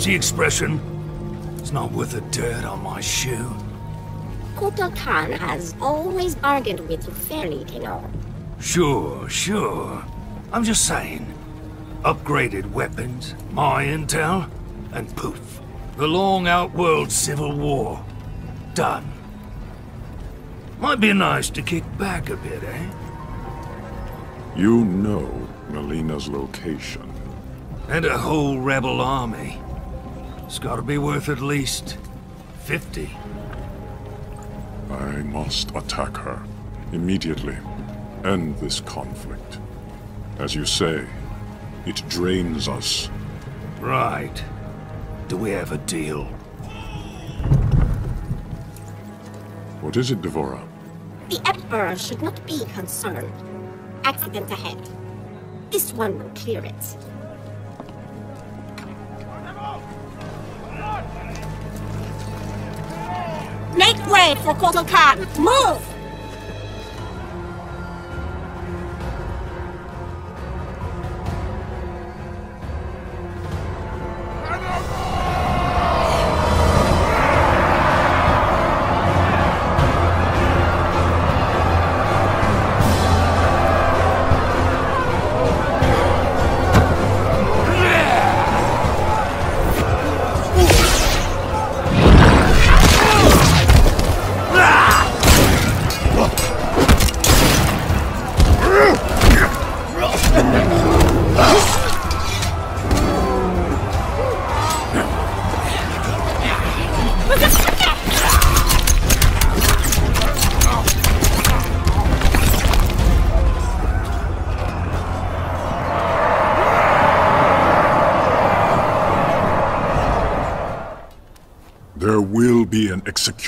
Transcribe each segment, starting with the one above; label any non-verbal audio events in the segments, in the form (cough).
Emperor. The expression? It's not worth the dirt on my shoe. Kotal Khan has always bargained with you fairly, Kano. Sure, sure. I'm just saying. Upgraded weapons, my intel, and poof. The long outworld civil war. Done. Might be nice to kick back a bit, eh? You know Mileena's location. And a whole rebel army. It's gotta be worth at least... 50. I must attack her. Immediately. End this conflict. As you say, it drains us. Right. Do we have a deal? What is it, D'Vorah? The Emperor should not be concerned. Accident ahead. This one will clear it. Way for Kotal Khan! Move!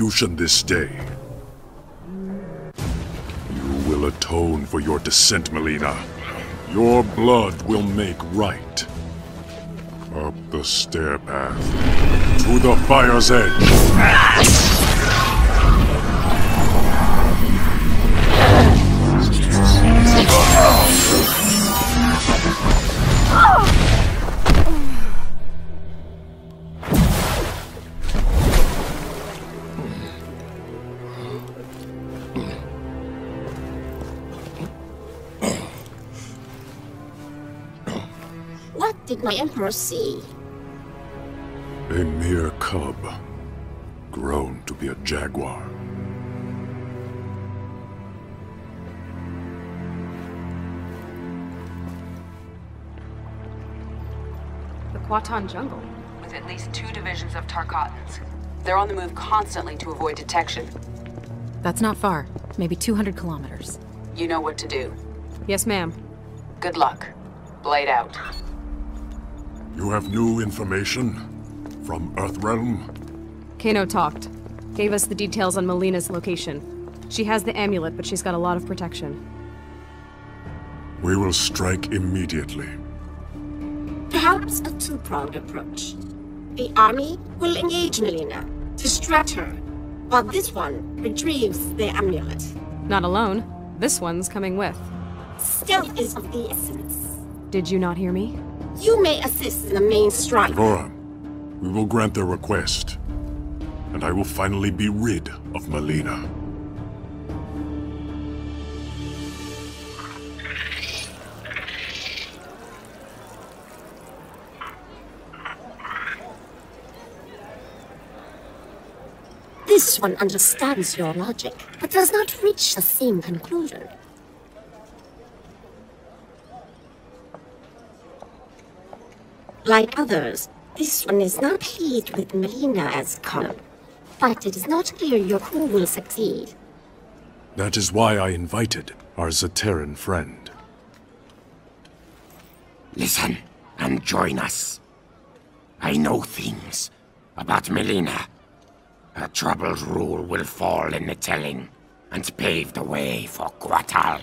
Execution this day. You will atone for your descent, Mileena. Your blood will make right. Up the stair path. To the fire's edge. What my Emperor see? A mere cub. Grown to be a jaguar. The Kuatan jungle. with at least two divisions of Tarkatans. They're on the move constantly to avoid detection. That's not far. Maybe 200 kilometers. You know what to do. Yes, ma'am. Good luck. Blade out. You have new information? From Earthrealm? Kano talked. Gave us the details on Mileena's location. She has the amulet, but she's got a lot of protection. We will strike immediately. Perhaps a two-pronged approach. The army will engage Mileena, distract her, while this one retrieves the amulet. Not alone. This one's coming with. Stealth is of the essence. Did you not hear me? You may assist in the main strike. D'Vorah, we will grant their request. And I will finally be rid of Mileena. This one understands your logic, but does not reach the same conclusion. Like others, this one is not pleased with Mileena as Connor. But it is not clear your crew will succeed. That is why I invited our Zaterran friend. Listen and join us. I know things about Mileena. Her troubled rule will fall in the telling and pave the way for Kotal.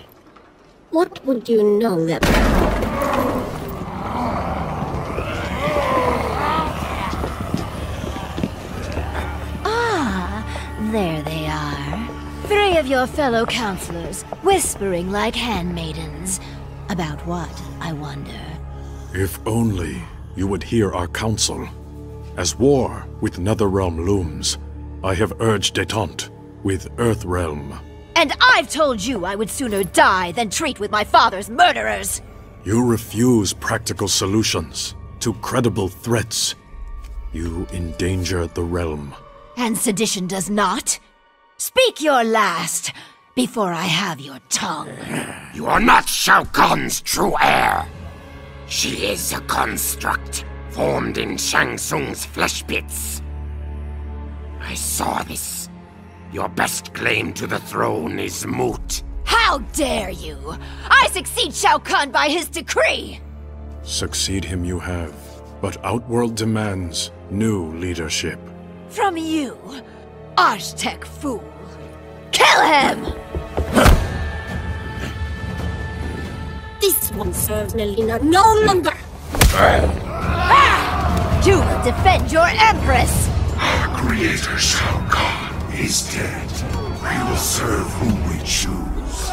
What would you know that... your fellow counselors, whispering like handmaidens. About what, I wonder? If only you would hear our counsel. As war with Netherrealm looms, I have urged detente with Earthrealm. And I've told you I would sooner die than treat with my father's murderers! You refuse practical solutions to credible threats. You endanger the realm. And sedition does not? Speak your last, before I have your tongue. You are not Shao Kahn's true heir. She is a construct, formed in Shang Tsung's flesh pits. I saw this. Your best claim to the throne is moot. How dare you! I succeed Shao Kahn by his decree! Succeed him you have, but Outworld demands new leadership. From you, Aztec fool. Kill him! This one serves Mileena no longer! Ah! You will defend your empress! Our creator Shao Kahn is dead. We will serve whom we choose.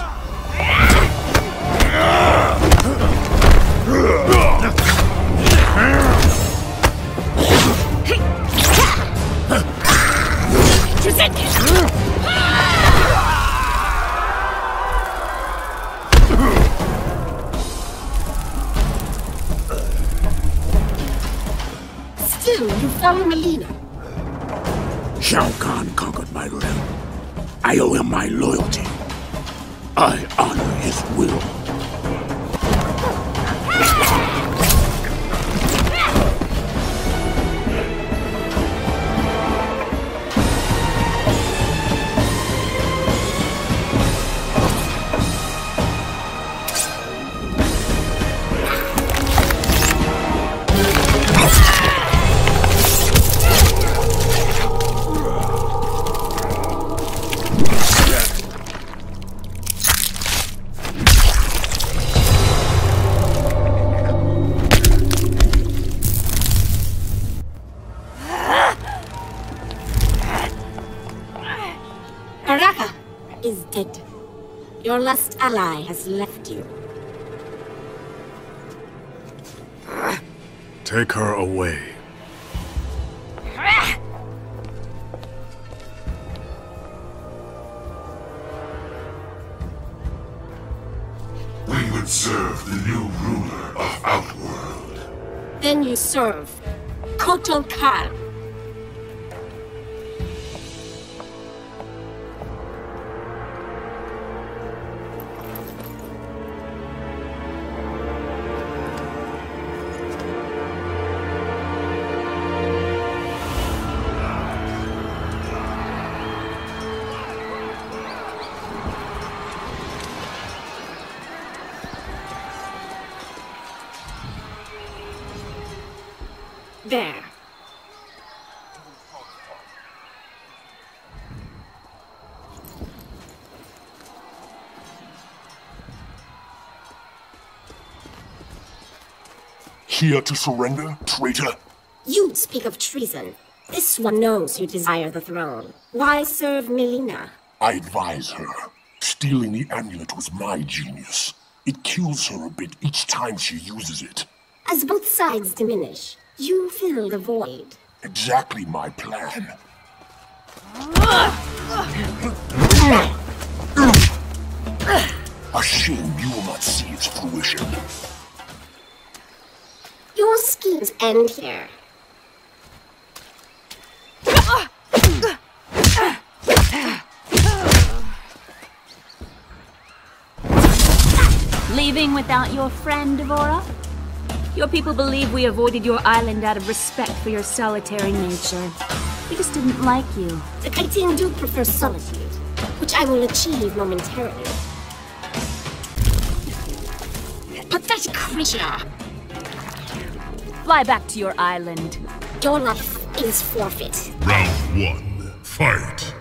(laughs) (laughs) Still, you follow Mileena. Shao Kahn conquered my realm. I owe him my loyalty. I honor his will. Baraka is dead. Your last ally has left you. Take her away. We would serve the new ruler of Outworld. Then you serve Kotal Khan. Here to surrender, traitor? You speak of treason. This one knows you desire the throne. Why serve Mileena? I advise her. Stealing the amulet was my genius. It kills her a bit each time she uses it. As both sides diminish, you fill the void. Exactly my plan. (laughs) A shame you will not see its fruition. Your schemes end here. Leaving without your friend, D'Vorah? Your people believe we avoided your island out of respect for your solitary nature. We just didn't like you. The Kytinn do prefer solitude, which I will achieve momentarily. Pathetic creature! Fly back to your island. Your life is forfeit. Round one. Fight.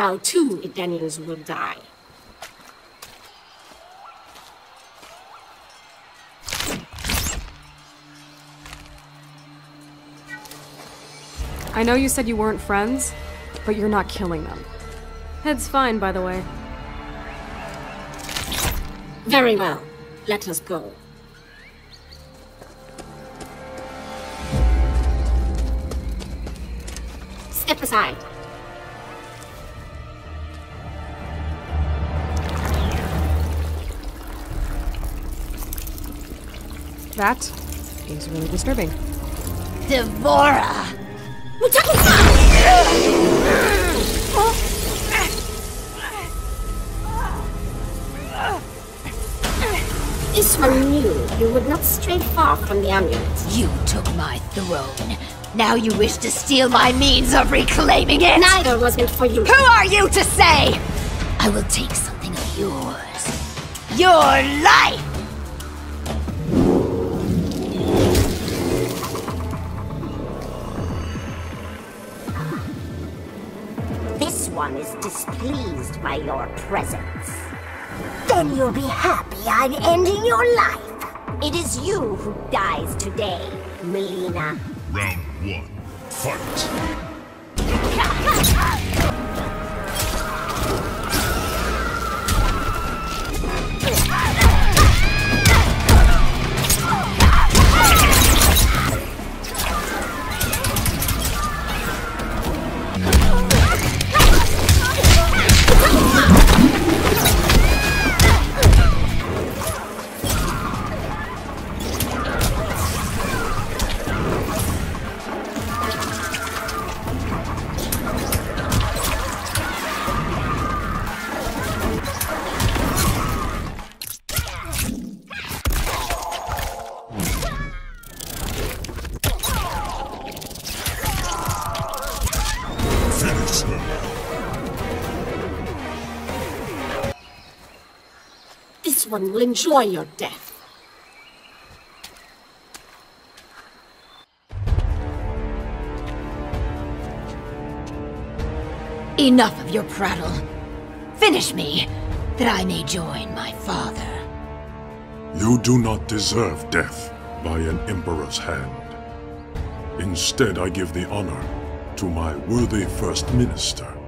Now two Edenians will die. I know you said you weren't friends, but you're not killing them. Head's fine, by the way. Very well. Let us go. Step aside. That is really disturbing. D'Vorah! This one knew you would not stray far from the amulet. You took my throne. Now you wish to steal my means of reclaiming it? Neither was meant for you. Who are you to say? I will take something of yours. Your life! This one is displeased by your presence. Then you'll be happy I'm ending your life. It is you who dies today, Mileena. Round one. Fight. One will enjoy your death. Enough of your prattle. Finish me, that I may join my father. You do not deserve death by an Emperor's hand. Instead, I give the honor to my worthy First Minister.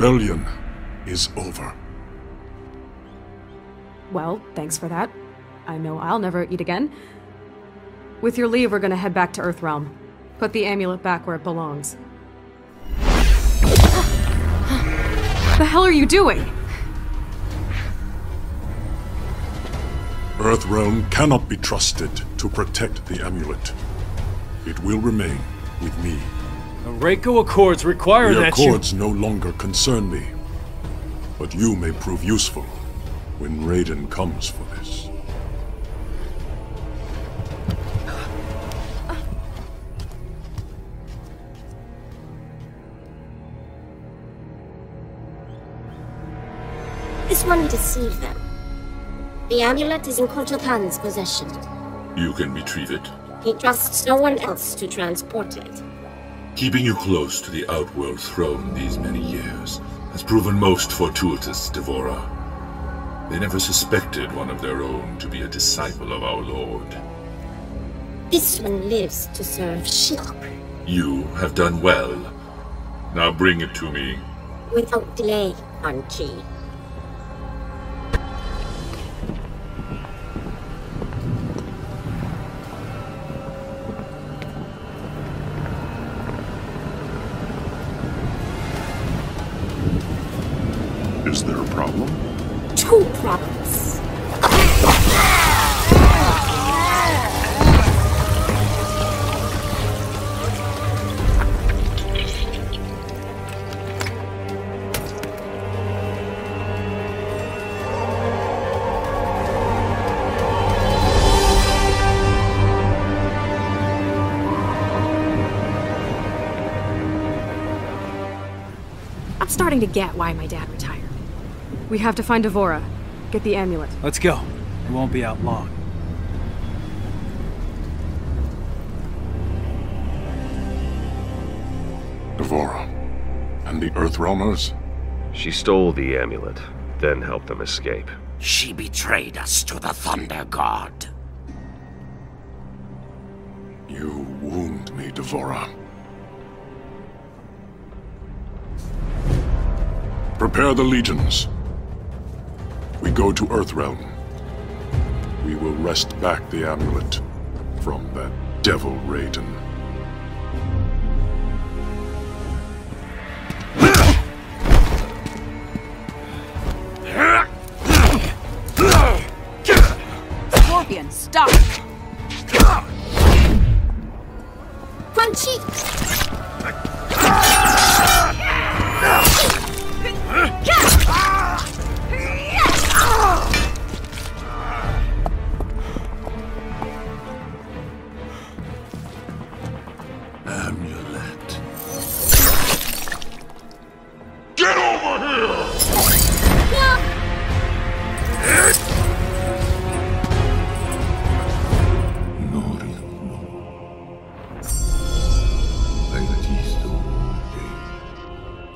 Rebellion is over. Well, thanks for that. I know I'll never eat again. With your leave, we're gonna head back to Earthrealm. Put the amulet back where it belongs. (gasps) the hell are you doing? Earthrealm cannot be trusted to protect the amulet. It will remain with me. The Reiko Accords require The that you... Accords no longer concern me. But you may prove useful when Raiden comes for this. This one deceived them. The amulet is in Kotal Khan's possession. You can retrieve it. He trusts no one else to transport it. Keeping you close to the Outworld throne these many years has proven most fortuitous, D'Vorah. They never suspected one of their own to be a disciple of our Lord. This one lives to serve Shinnok. You have done well. Now bring it to me. Without delay, Quan Is there a problem? Two problems. I'm starting to get why my dad retired. We have to find D'Vorah. Get the amulet. Let's go. It won't be out long. D'Vorah. And the Earthrealmers? She stole the amulet, then helped them escape. She betrayed us to the Thunder God. You wound me, D'Vorah. Prepare the legions. Go to Earthrealm. We will wrest back the amulet from that devil Raiden.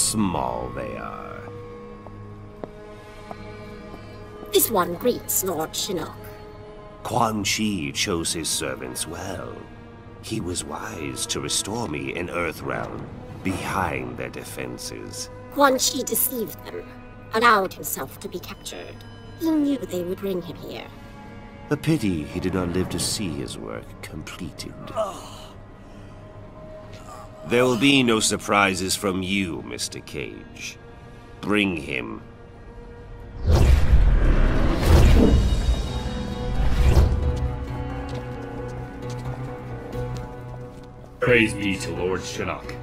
small they are. This one greets Lord Shinnok. Quan Chi chose his servants well. He was wise to restore me in Earthrealm, behind their defenses. Quan Chi deceived them, allowed himself to be captured. He knew they would bring him here. A pity he did not live to see his work completed. Ah. There will be no surprises from you, Mr. Cage. Bring him. Praise be to Lord Shinnok.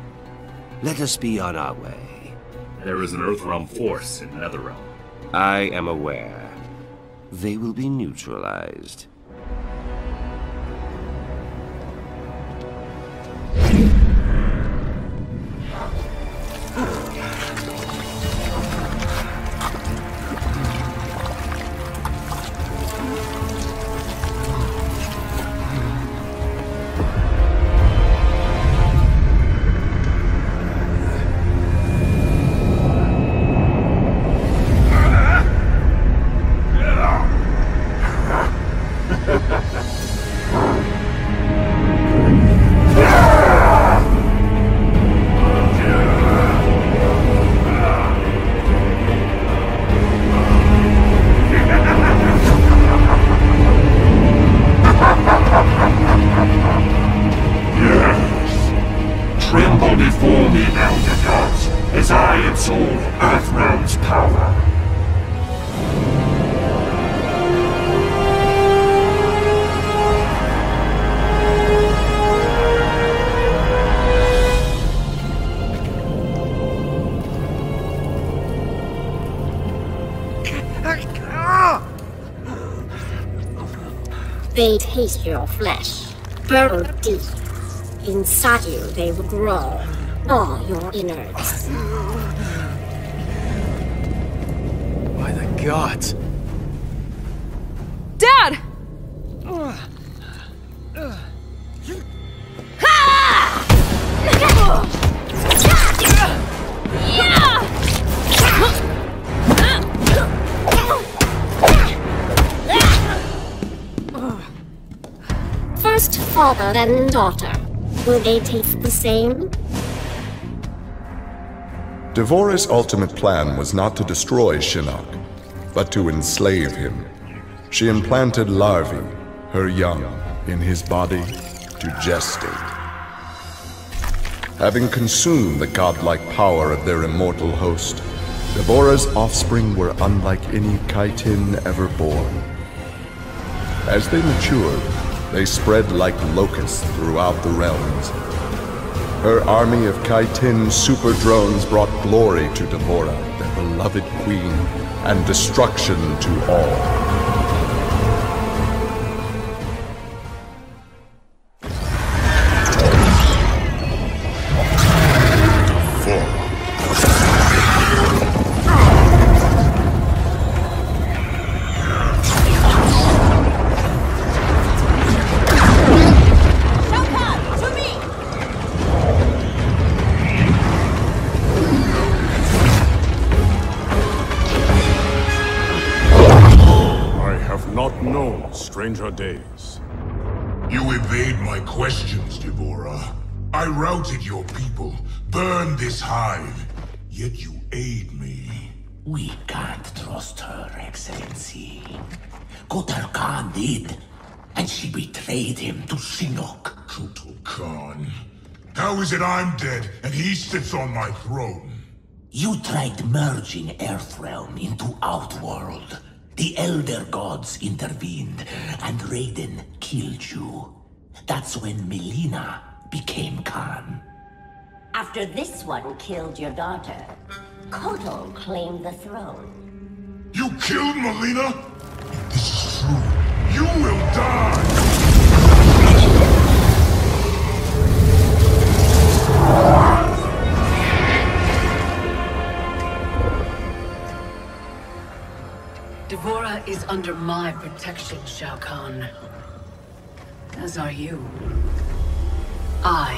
Let us be on our way. There is an Earthrealm force in Netherrealm. I am aware. They will be neutralized. Your flesh, burrow deep. Inside you, they will grow, all your innards. By the gods. Then daughter. Will they taste the same? D'Vorah's ultimate plan was not to destroy Shinnok, but to enslave him. She implanted larvae, her young, in his body to gestate. Having consumed the godlike power of their immortal host, D'Vorah's offspring were unlike any Kytinn ever born. As they matured, they spread like locusts throughout the realms. Her army of Kytinn super drones brought glory to D'Vorah, their beloved queen, and destruction to all. Stranger days. You evade my questions, D'Vorah. I routed your people, burned this hive, yet you aid me. We can't trust her, Excellency. Kotal Khan did, and she betrayed him to Shinnok. Kotal Khan. How is it I'm dead and he sits on my throne? You tried merging Earthrealm into Outworld. The Elder Gods intervened, and Raiden killed you. That's when Mileena became Khan. After this one killed your daughter, Kotal claimed the throne. You killed Mileena? If this is true, you will die! Is under my protection, Shao Kahn. As are you. I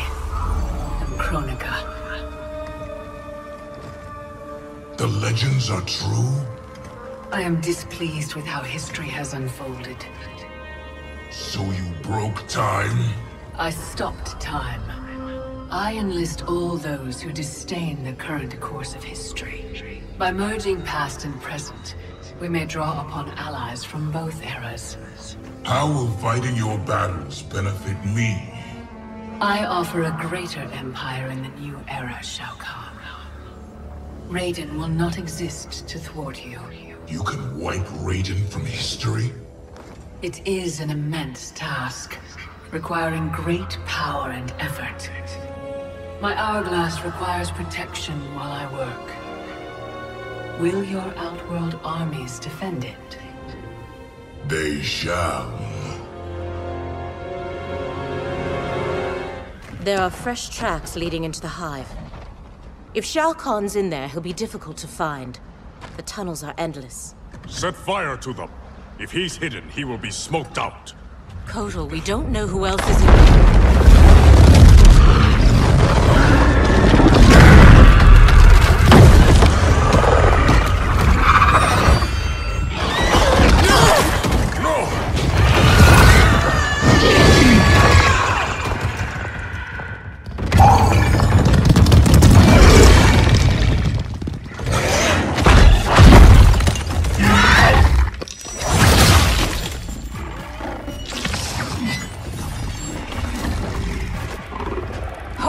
am Kronika. The legends are true? I am displeased with how history has unfolded. So you broke time? I stopped time. I enlist all those who disdain the current course of history. By merging past and present, we may draw upon allies from both eras. How will fighting your battles benefit me? I offer a greater empire in the new era, Shao Kahn. Raiden will not exist to thwart you. You can wipe Raiden from history? It is an immense task, requiring great power and effort. My hourglass requires protection while I work. Will your Outworld armies defend it? They shall. There are fresh tracks leading into the hive. If Shao Kahn's in there, he'll be difficult to find. The tunnels are endless. Set fire to them. If he's hidden, he will be smoked out. Kotal, we don't know who else is in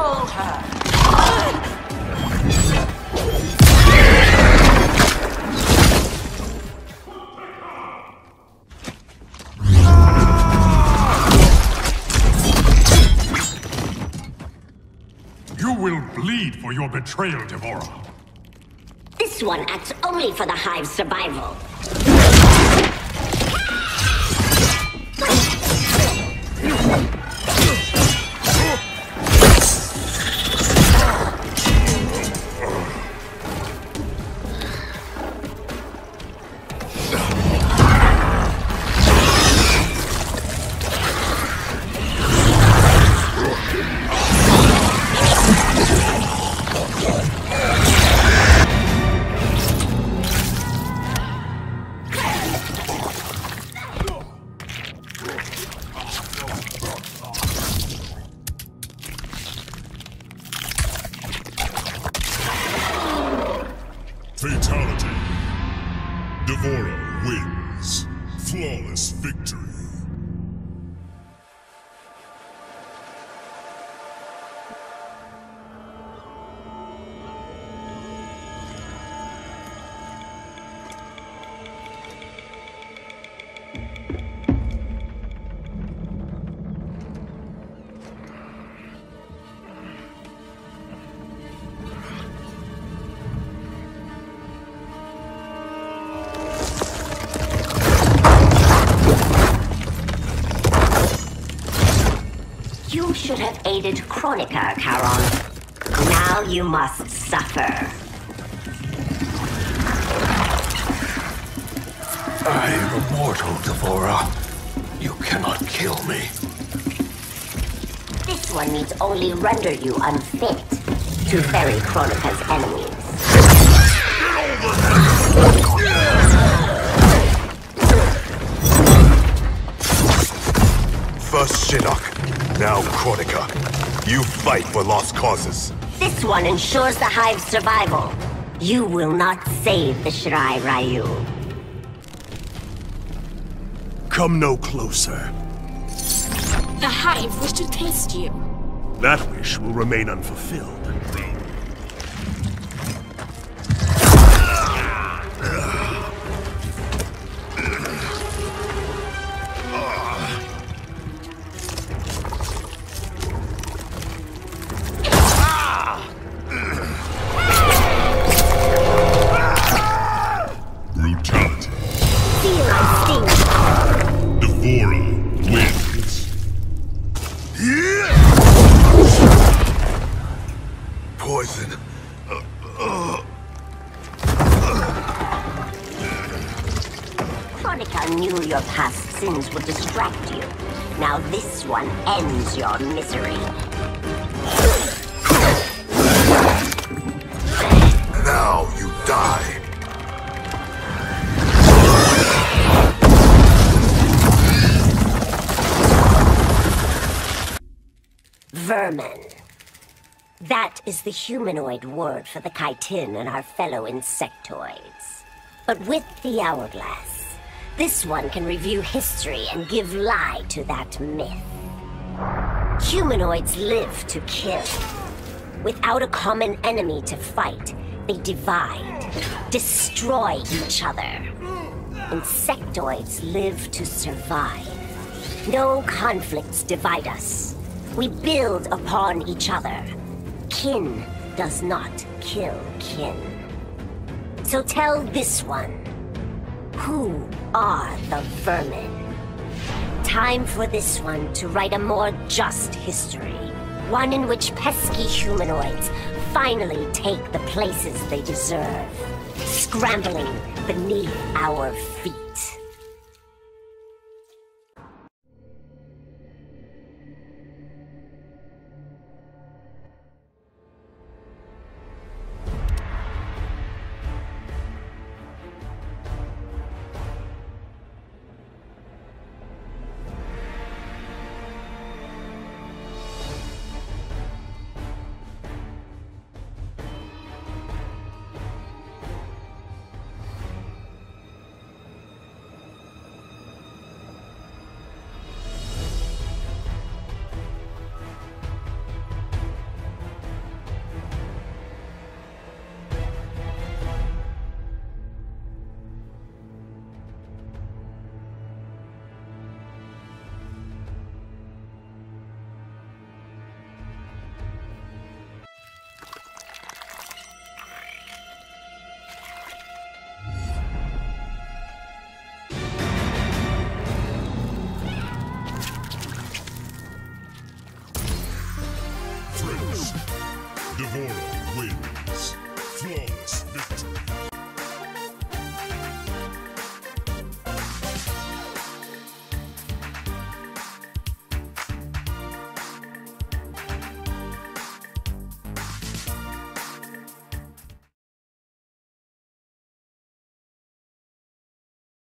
Hold her! You will bleed for your betrayal, D'Vorah. This one acts only for the Hive's survival. D'Vorah wins. Aided Kronika, Kharon. Now you must suffer. I am immortal, D'Vorah. You cannot kill me. This one needs only render you unfit to ferry Kronika's enemies. First Shinnok, now Kronika. You fight for lost causes. This one ensures the Hive's survival. You will not save the Shirai Ryu. Come no closer. The Hive wish to taste you. That wish will remain unfulfilled. Your past sins would distract you. Now this one ends your misery. Now you die. Vermin. That is the humanoid word for the Kytinn and our fellow insectoids. But with the hourglass, this one can review history and give lie to that myth. Humanoids live to kill. Without a common enemy to fight, they divide, destroy each other. Insectoids live to survive. No conflicts divide us. We build upon each other. Kin does not kill kin. So tell this one, who are the vermin? Time for this one to write a more just history. One in which pesky humanoids finally take the places they deserve, scrambling beneath our feet.